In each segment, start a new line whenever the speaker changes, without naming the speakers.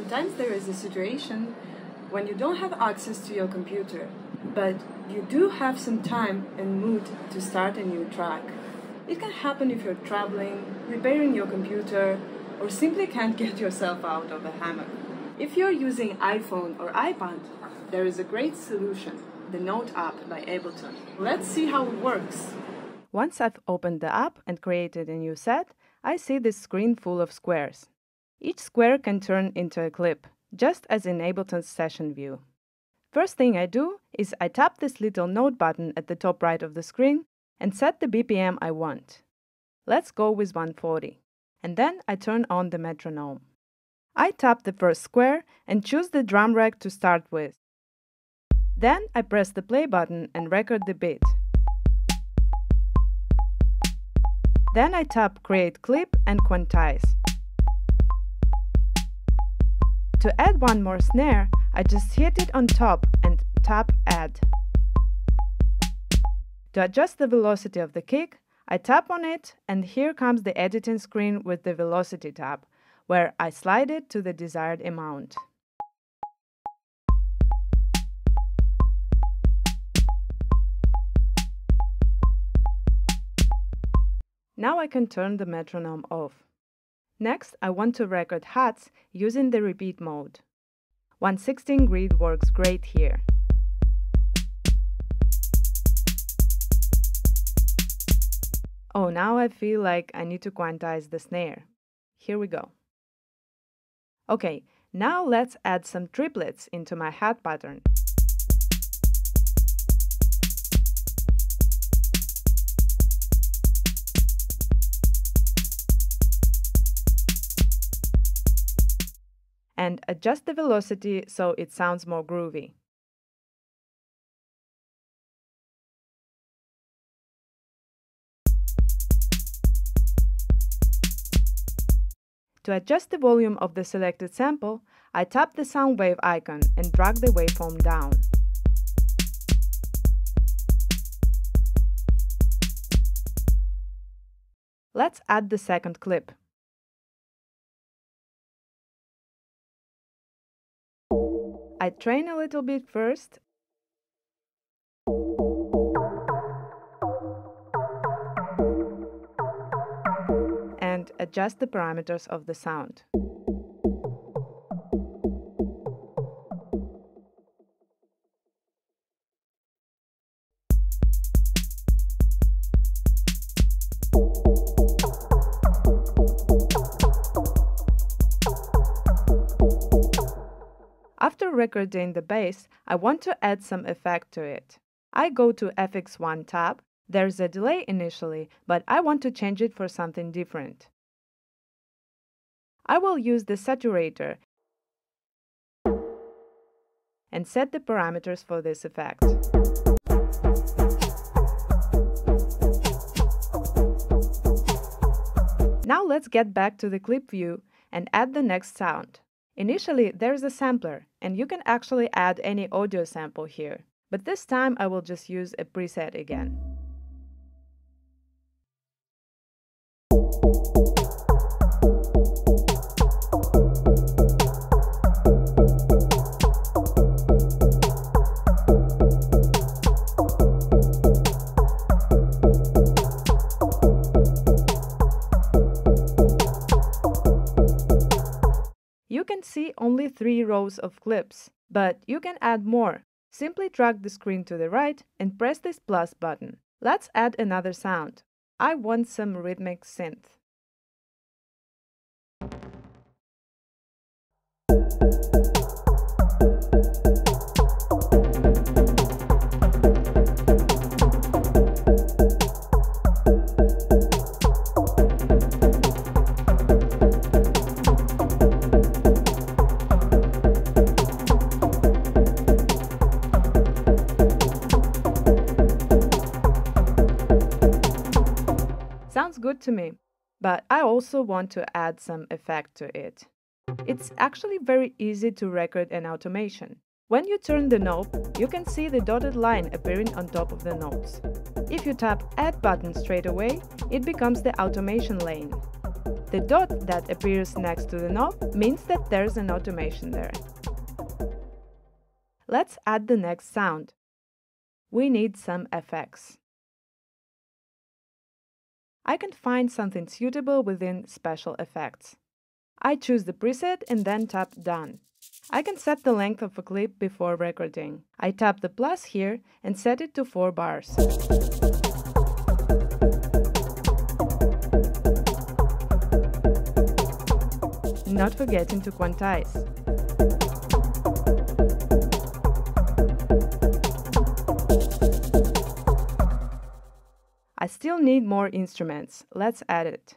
Sometimes there is a situation when you don't have access to your computer, but you do have some time and mood to start a new track. It can happen if you're traveling, repairing your computer, or simply can't get yourself out of a hammock. If you're using iPhone or iPad, there is a great solution, the Note app by Ableton. Let's see how it works.
Once I've opened the app and created a new set, I see this screen full of squares. Each square can turn into a clip, just as in Ableton's session view. First thing I do is I tap this little note button at the top right of the screen and set the BPM I want. Let's go with 140. And then I turn on the metronome. I tap the first square and choose the drum rack to start with. Then I press the play button and record the beat. Then I tap Create Clip and Quantize. To add one more snare, I just hit it on top and tap Add. To adjust the velocity of the kick, I tap on it and here comes the editing screen with the Velocity tab, where I slide it to the desired amount. Now I can turn the metronome off. Next, I want to record hats using the repeat mode. 116 grid works great here. Oh, now I feel like I need to quantize the snare. Here we go. Okay, now let's add some triplets into my hat pattern. And adjust the velocity so it sounds more groovy. To adjust the volume of the selected sample, I tap the sound wave icon and drag the waveform down. Let's add the second clip. I train a little bit first. And adjust the parameters of the sound. Recording the bass, I want to add some effect to it. I go to FX1 tab. There's a delay initially, but I want to change it for something different. I will use the saturator and set the parameters for this effect. Now let's get back to the clip view and add the next sound. Initially, there's a sampler, and you can actually add any audio sample here. But this time I will just use a preset again. Can see only three rows of clips, but you can add more. Simply drag the screen to the right and press this plus button. Let's add another sound. I want some rhythmic synth. Good to me, but I also want to add some effect to it. It's actually very easy to record an automation. When you turn the knob, you can see the dotted line appearing on top of the notes. If you tap Add button straight away, it becomes the automation lane. The dot that appears next to the knob means that there's an automation there. Let's add the next sound. We need some effects. I can find something suitable within Special Effects. I choose the preset and then tap Done. I can set the length of a clip before recording. I tap the plus here and set it to 4 bars. Not forgetting to quantize. Still need more instruments. Let's add it.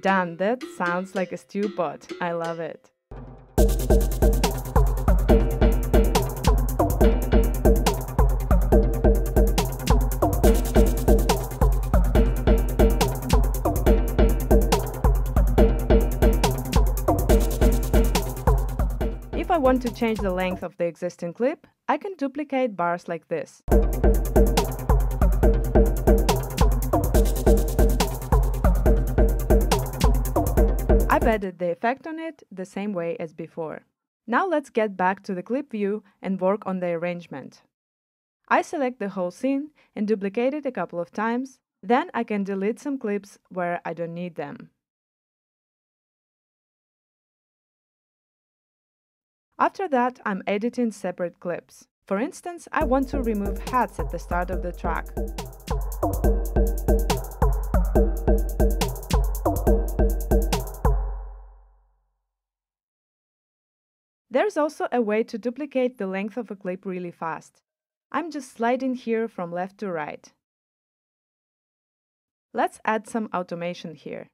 Damn, that sounds like a stew pot. I love it. Want to change the length of the existing clip, I can duplicate bars like this. I've added the effect on it the same way as before. Now let's get back to the clip view and work on the arrangement. I select the whole scene and duplicate it a couple of times, then I can delete some clips where I don't need them. After that, I'm editing separate clips. For instance, I want to remove hats at the start of the track. There's also a way to duplicate the length of a clip really fast. I'm just sliding here from left to right. Let's add some automation here.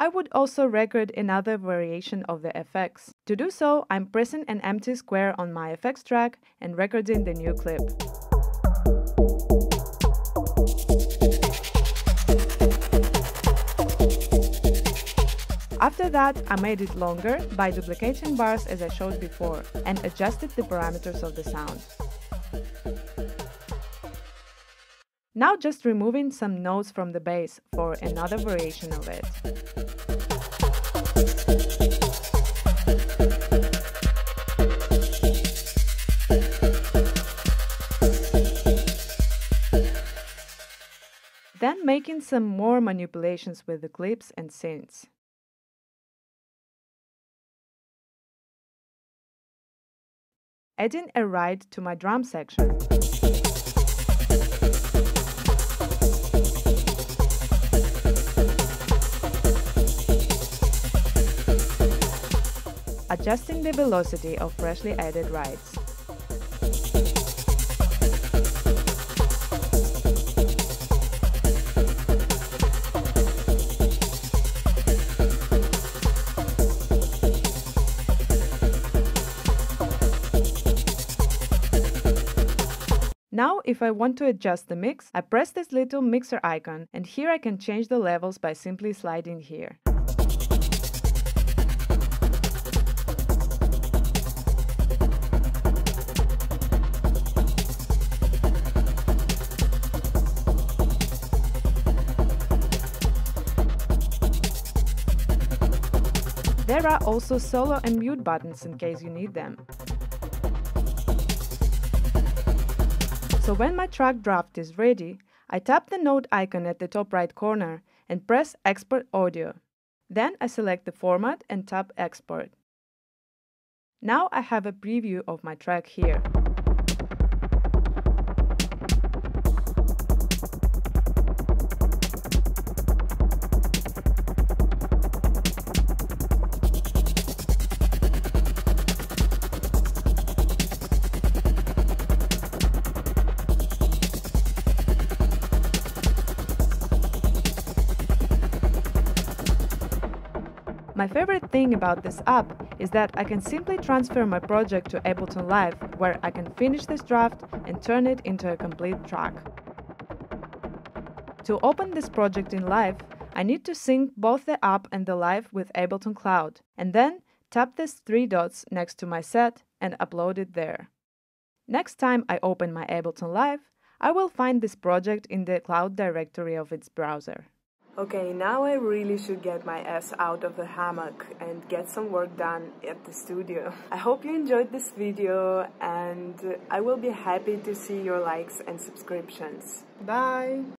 I would also record another variation of the effects. To do so, I'm pressing an empty square on my effects track and recording the new clip. After that, I made it longer by duplicating bars as I showed before and adjusted the parameters of the sound. Now just removing some notes from the bass for another variation of it. Then some more manipulations with the clips and synths. Adding a ride to my drum section. adjusting the velocity of freshly added rides. If I want to adjust the mix, I press this little mixer icon and here I can change the levels by simply sliding here. There are also solo and mute buttons in case you need them. So when my track draft is ready, I tap the note icon at the top right corner and press Export Audio. Then I select the format and tap Export. Now I have a preview of my track here. My favorite thing about this app is that I can simply transfer my project to Ableton Live, where I can finish this draft and turn it into a complete track. To open this project in Live, I need to sync both the app and the Live with Ableton Cloud, and then tap these three dots next to my set and upload it there. Next time I open my Ableton Live, I will find this project in the cloud directory of its browser.
Okay, now I really should get my ass out of the hammock and get some work done at the studio. I hope you enjoyed this video and I will be happy to see your likes and subscriptions. Bye!